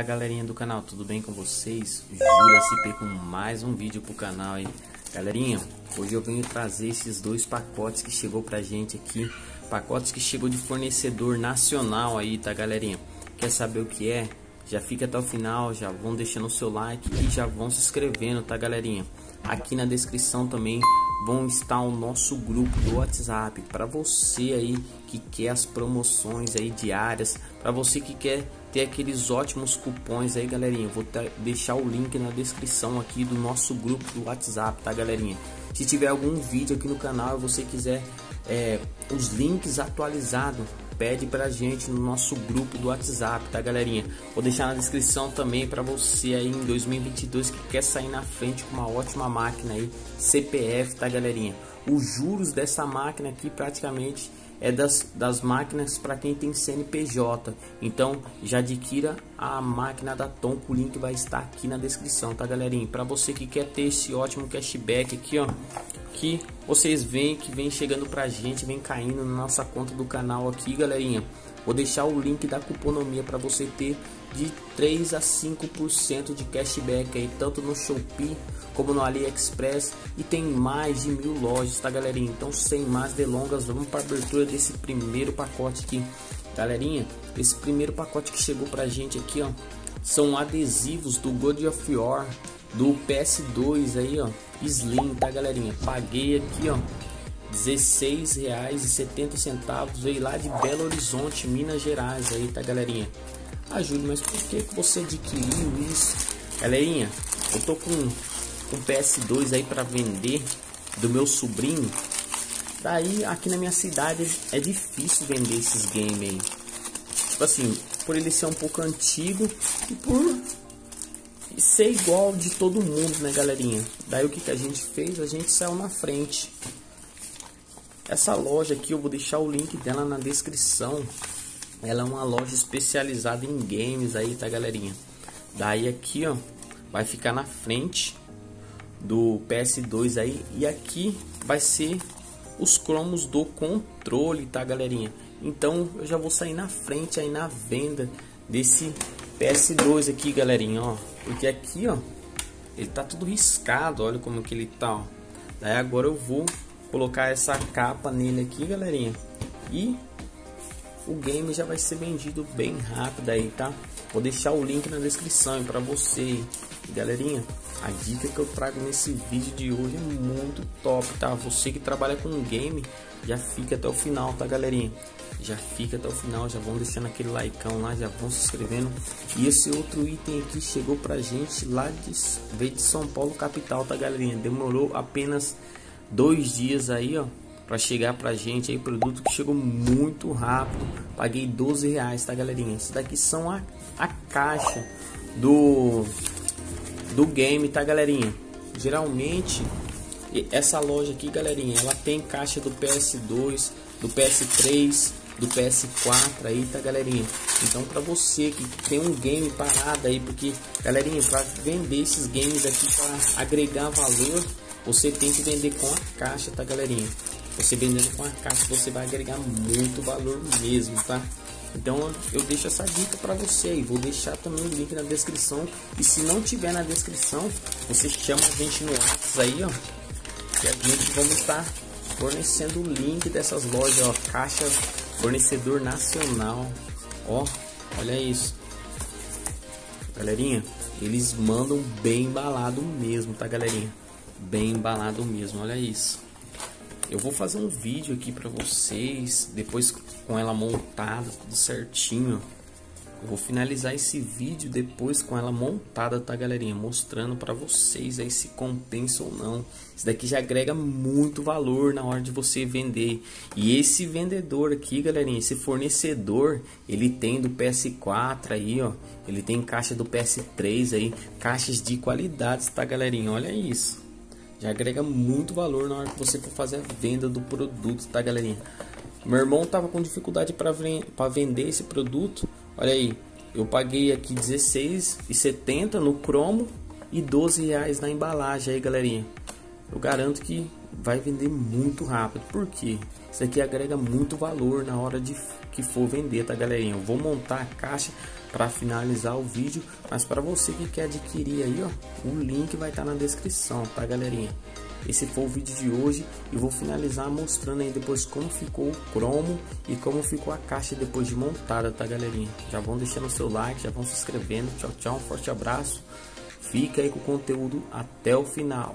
Fala galerinha do canal, tudo bem com vocês? Júlia SP com mais um vídeo pro canal aí Galerinha, hoje eu venho trazer esses dois pacotes que chegou pra gente aqui Pacotes que chegou de fornecedor nacional aí, tá galerinha? Quer saber o que é? Já fica até o final, já vão deixando o seu like e já vão se inscrevendo, tá galerinha? Aqui na descrição também vão estar o nosso grupo do WhatsApp para você aí que quer as promoções aí diárias, para você que quer ter aqueles ótimos cupons aí, galerinha. Vou deixar o link na descrição aqui do nosso grupo do WhatsApp, tá, galerinha? Se tiver algum vídeo aqui no canal e você quiser é, os links atualizados, pede pra gente no nosso grupo do WhatsApp, tá, galerinha? Vou deixar na descrição também para você aí em 2022 que quer sair na frente com uma ótima máquina aí, CPF, tá, galerinha? Os juros dessa máquina aqui praticamente é das, das máquinas para quem tem CNPJ. Então já adquira a máquina da Tom, o link vai estar aqui na descrição, tá galerinha? Para você que quer ter esse ótimo cashback aqui, ó, que vocês veem que vem chegando pra gente, vem caindo na nossa conta do canal aqui, galerinha. Vou deixar o link da cuponomia para você ter de 3 a 5% de cashback aí, tanto no Shopee como no AliExpress e tem mais de mil lojas, tá galerinha? Então sem mais delongas, vamos para abertura desse primeiro pacote aqui. Galerinha, esse primeiro pacote que chegou pra gente aqui, ó, são adesivos do God of War do PS2 aí, ó, Slim, tá galerinha? Paguei aqui, ó, R$16,70 veio lá de Belo Horizonte, Minas Gerais aí, tá galerinha? Júlio, mas por que, que você adquiriu isso? Galerinha, eu tô com um PS2 aí para vender do meu sobrinho. Daí aqui na minha cidade é difícil vender esses games aí. Tipo assim, por ele ser um pouco antigo e por ser igual de todo mundo, né, galerinha? Daí o que, que a gente fez? A gente saiu na frente. Essa loja aqui, eu vou deixar o link dela na descrição. Ela é uma loja especializada em games aí, tá, galerinha? Daí aqui, ó, vai ficar na frente do PS2 aí. E aqui vai ser os cromos do controle, tá, galerinha? Então, eu já vou sair na frente aí na venda desse PS2 aqui, galerinha, ó. Porque aqui, ó, ele tá tudo riscado, olha como que ele tá, ó. Daí agora eu vou colocar essa capa nele aqui, galerinha. E o game já vai ser vendido bem rápido aí, tá? Vou deixar o link na descrição para você, galerinha. A dica que eu trago nesse vídeo de hoje é muito top, tá? Você que trabalha com game, já fica até o final, tá, galerinha? Já fica até o final, já vão deixando aquele likeão lá, já vão se inscrevendo. E esse outro item aqui chegou pra gente lá de, veio de São Paulo capital, tá, galerinha? Demorou apenas dois dias aí, ó, para chegar pra gente aí, produto que chegou muito rápido. Paguei 12 reais, tá, galerinha? Isso daqui são a, a caixa do do game, tá, galerinha? Geralmente essa loja aqui, galerinha, ela tem caixa do PS2, do PS3, do PS4 aí, tá, galerinha? Então, para você que tem um game parado aí, porque, galerinha, para vender esses games aqui para agregar valor, você tem que vender com a caixa, tá galerinha? Você vendendo com a caixa, você vai agregar muito valor mesmo, tá? Então eu deixo essa dica para você aí. Vou deixar também o link na descrição. E se não tiver na descrição, você chama a gente no WhatsApp aí, ó. A gente vamos estar fornecendo o link dessas lojas, ó. Caixa fornecedor nacional. Ó, olha isso. Galerinha, eles mandam bem embalado mesmo, tá, galerinha? bem embalado mesmo, olha isso. Eu vou fazer um vídeo aqui para vocês, depois com ela montada, tudo certinho. Eu vou finalizar esse vídeo depois com ela montada, tá galerinha? Mostrando para vocês aí se compensa ou não. Isso daqui já agrega muito valor na hora de você vender. E esse vendedor aqui, galerinha, esse fornecedor, ele tem do PS4 aí, ó. Ele tem caixa do PS3 aí, caixas de qualidade, tá galerinha? Olha isso já agrega muito valor na hora que você for fazer a venda do produto, tá galerinha? Meu irmão tava com dificuldade para vender esse produto. Olha aí, eu paguei aqui R$16,70 no cromo e 12 reais na embalagem aí, galerinha. Eu garanto que vai vender muito rápido. Por quê? Isso aqui agrega muito valor na hora de que for vender, tá, galerinha? Eu vou montar a caixa para finalizar o vídeo. Mas para você que quer adquirir aí, ó, o link vai estar tá na descrição, tá, galerinha? Esse foi o vídeo de hoje e vou finalizar mostrando aí depois como ficou o cromo e como ficou a caixa depois de montada, tá, galerinha? Já vão deixando o seu like, já vão se inscrevendo. Tchau, tchau, um forte abraço. Fica aí com o conteúdo até o final.